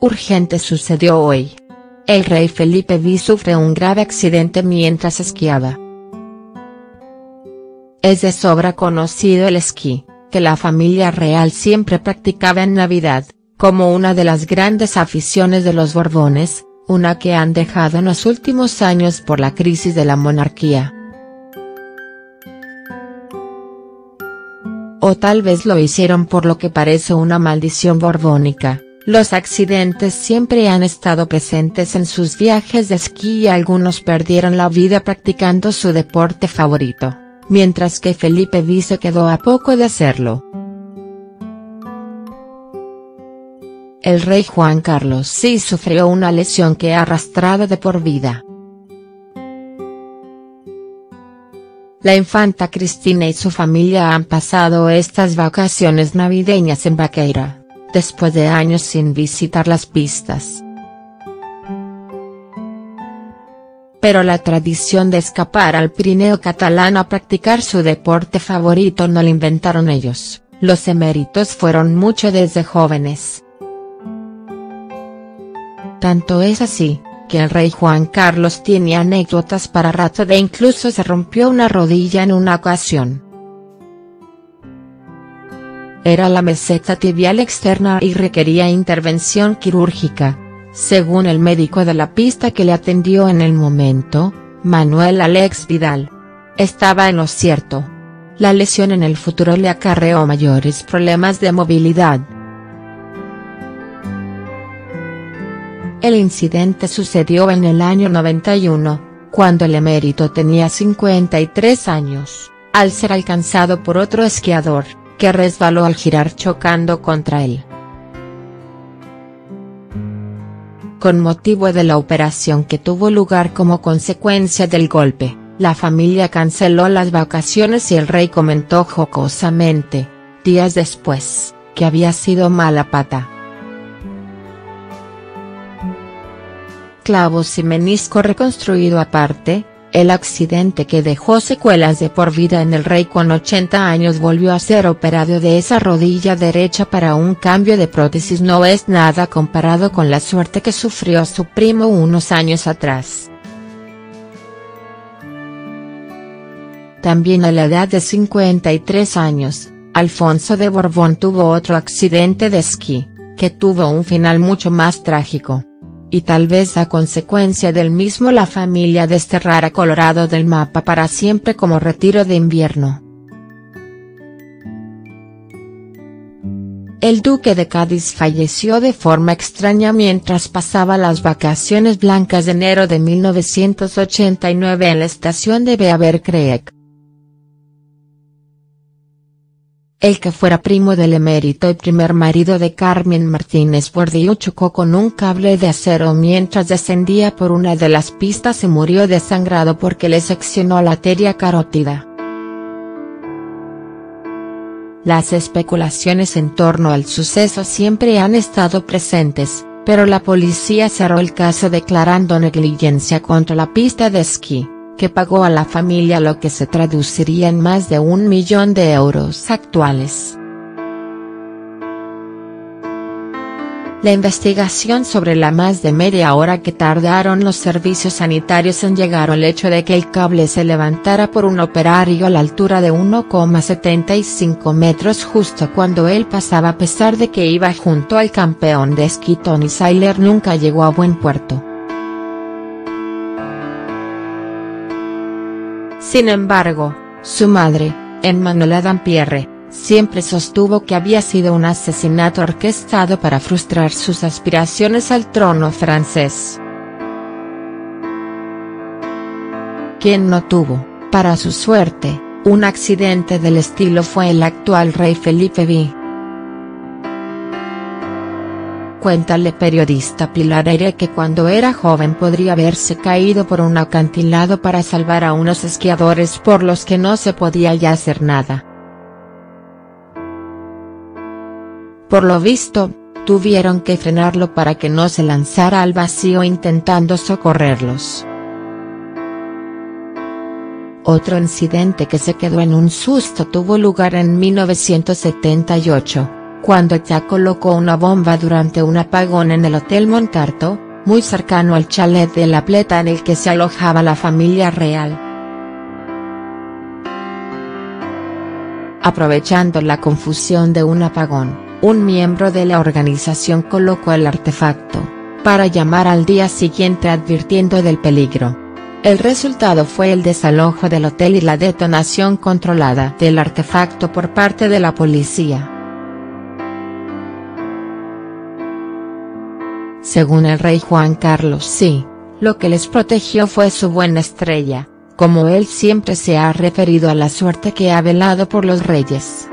urgente sucedió hoy. El rey Felipe V sufre un grave accidente mientras esquiaba. Es de sobra conocido el esquí, que la familia real siempre practicaba en Navidad, como una de las grandes aficiones de los Borbones, una que han dejado en los últimos años por la crisis de la monarquía. O tal vez lo hicieron por lo que parece una maldición borbónica, los accidentes siempre han estado presentes en sus viajes de esquí y algunos perdieron la vida practicando su deporte favorito, mientras que Felipe se quedó a poco de hacerlo. El rey Juan Carlos sí sufrió una lesión que ha arrastrado de por vida. La infanta Cristina y su familia han pasado estas vacaciones navideñas en Vaqueira, después de años sin visitar las pistas. Pero la tradición de escapar al Pirineo catalán a practicar su deporte favorito no la inventaron ellos, los eméritos fueron mucho desde jóvenes. Tanto es así, que el rey Juan Carlos tiene anécdotas para rato de incluso se rompió una rodilla en una ocasión. Era la meseta tibial externa y requería intervención quirúrgica, según el médico de la pista que le atendió en el momento, Manuel Alex Vidal. Estaba en lo cierto. La lesión en el futuro le acarreó mayores problemas de movilidad. El incidente sucedió en el año 91, cuando el emérito tenía 53 años, al ser alcanzado por otro esquiador, que resbaló al girar chocando contra él. Con motivo de la operación que tuvo lugar como consecuencia del golpe, la familia canceló las vacaciones y el rey comentó jocosamente, días después, que había sido mala pata. clavos y menisco reconstruido aparte, el accidente que dejó secuelas de por vida en el rey con 80 años volvió a ser operado de esa rodilla derecha para un cambio de prótesis no es nada comparado con la suerte que sufrió su primo unos años atrás. También a la edad de 53 años, Alfonso de Borbón tuvo otro accidente de esquí, que tuvo un final mucho más trágico y tal vez a consecuencia del mismo la familia desterrara Colorado del mapa para siempre como retiro de invierno. El duque de Cádiz falleció de forma extraña mientras pasaba las vacaciones blancas de enero de 1989 en la estación de Beaver Creek. El que fuera primo del emérito y primer marido de Carmen Martínez Bordillo chocó con un cable de acero mientras descendía por una de las pistas y murió desangrado porque le seccionó la arteria carótida. Las especulaciones en torno al suceso siempre han estado presentes, pero la policía cerró el caso declarando negligencia contra la pista de esquí que pagó a la familia lo que se traduciría en más de un millón de euros actuales. La investigación sobre la más de media hora que tardaron los servicios sanitarios en llegar al hecho de que el cable se levantara por un operario a la altura de 1,75 metros justo cuando él pasaba a pesar de que iba junto al campeón de esquí Tony Sailer nunca llegó a buen puerto. Sin embargo, su madre, Emmanuela Dampierre, siempre sostuvo que había sido un asesinato orquestado para frustrar sus aspiraciones al trono francés. Quien no tuvo, para su suerte, un accidente del estilo fue el actual rey Felipe V. Cuéntale periodista Pilar Aire que cuando era joven podría haberse caído por un acantilado para salvar a unos esquiadores por los que no se podía ya hacer nada. Por lo visto, tuvieron que frenarlo para que no se lanzara al vacío intentando socorrerlos. Otro incidente que se quedó en un susto tuvo lugar en 1978 cuando ya colocó una bomba durante un apagón en el Hotel Moncarto, muy cercano al chalet de La Pleta en el que se alojaba la familia real. Aprovechando la confusión de un apagón, un miembro de la organización colocó el artefacto, para llamar al día siguiente advirtiendo del peligro. El resultado fue el desalojo del hotel y la detonación controlada del artefacto por parte de la policía. Según el rey Juan Carlos sí, lo que les protegió fue su buena estrella, como él siempre se ha referido a la suerte que ha velado por los reyes.